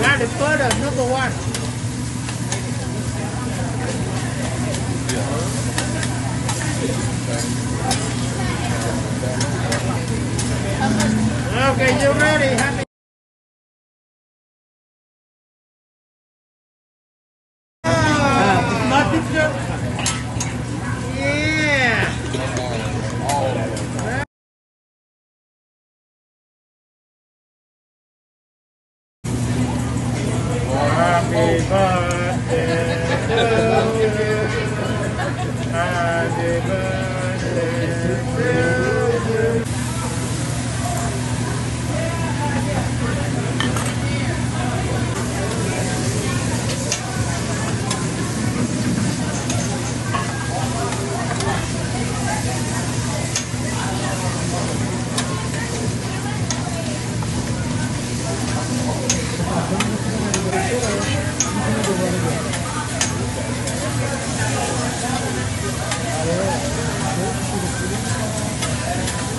Now the further number one. Okay, you ready? Happy